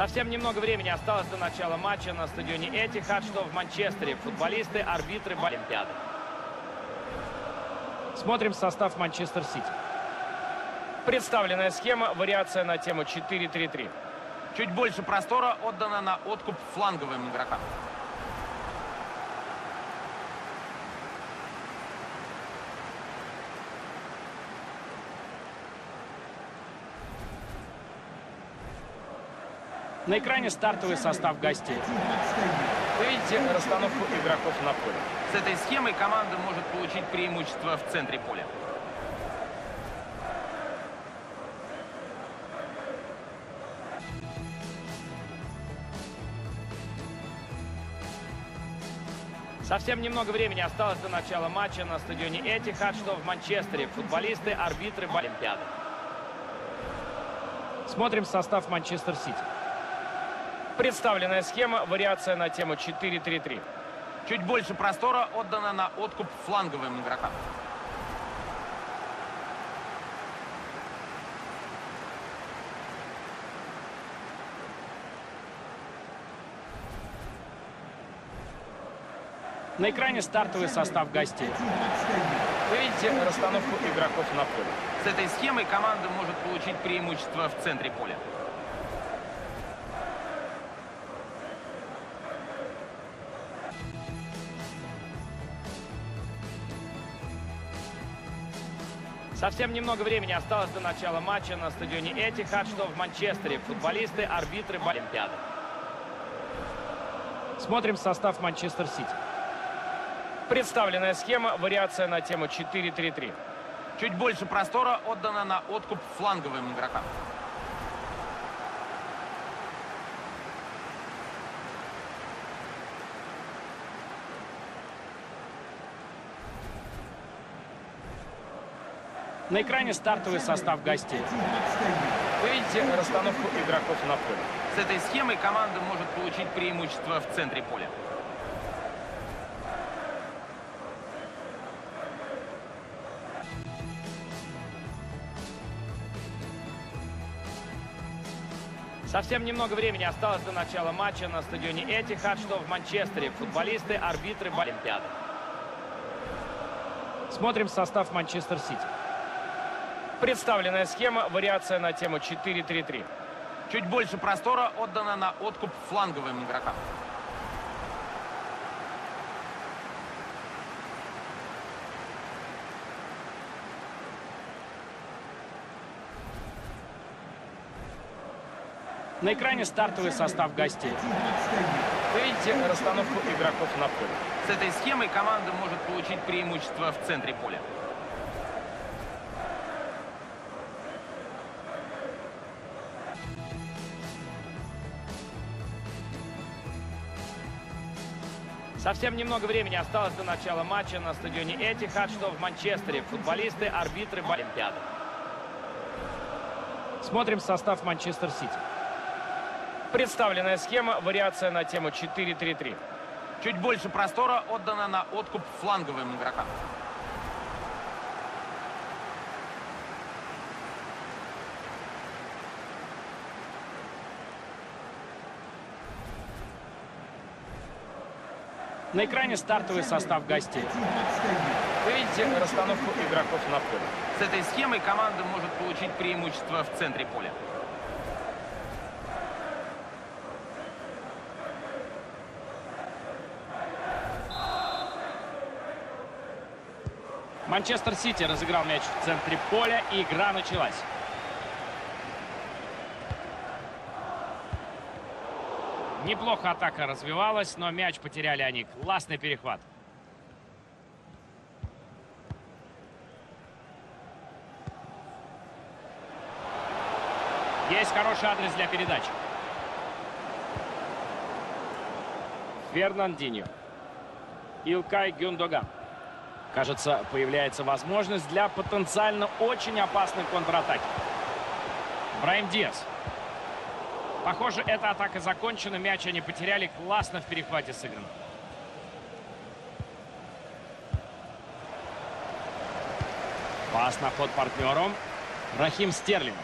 Совсем немного времени осталось до начала матча на стадионе Этихад, что в Манчестере. Футболисты, арбитры Олимпиады. Смотрим состав Манчестер Сити. Представленная схема, вариация на тему 4-3-3. Чуть больше простора отдано на откуп фланговым игрокам. На экране стартовый состав гостей. Вы видите расстановку игроков на поле. С этой схемой команда может получить преимущество в центре поля. Совсем немного времени осталось до начала матча на стадионе Этихад, что в Манчестере. Футболисты, арбитры Олимпиады. Смотрим состав Манчестер Сити. Представленная схема, вариация на тему 4-3-3. Чуть больше простора отдано на откуп фланговым игрокам. На экране стартовый состав гостей. Вы видите расстановку игроков на поле. С этой схемой команда может получить преимущество в центре поля. Совсем немного времени осталось до начала матча на стадионе Этихад, что в Манчестере. Футболисты, арбитры Олимпиады. Смотрим состав Манчестер Сити. Представленная схема, вариация на тему 4-3-3. Чуть больше простора отдано на откуп фланговым игрокам. На экране стартовый состав гостей. Вы видите расстановку игроков на поле. С этой схемой команда может получить преимущество в центре поля. Совсем немного времени осталось до начала матча на стадионе Этихад, что в Манчестере. Футболисты, арбитры Олимпиады. Смотрим состав Манчестер Сити. Представленная схема, вариация на тему 4-3-3. Чуть больше простора отдано на откуп фланговым игрокам. На экране стартовый состав гостей. Вы видите расстановку игроков на поле. С этой схемой команда может получить преимущество в центре поля. Совсем немного времени осталось до начала матча на стадионе Этихад, что в Манчестере. Футболисты, арбитры Олимпиады. Смотрим состав Манчестер Сити. Представленная схема, вариация на тему 4-3-3. Чуть больше простора отдано на откуп фланговым игрокам. На экране стартовый состав гостей. Вы видите расстановку игроков на поле. С этой схемой команда может получить преимущество в центре поля. Манчестер Сити разыграл мяч в центре поля, и игра началась. Неплохо атака развивалась, но мяч потеряли они. Классный перехват. Есть хороший адрес для передачи. Фернандинho. Илкай Гюндоган. Кажется, появляется возможность для потенциально очень опасной контратаки. Брайм Диас. Похоже, эта атака закончена. Мяч они потеряли. Классно в перехвате сыграно. Пас на ход партнером. Рахим Стерлинг.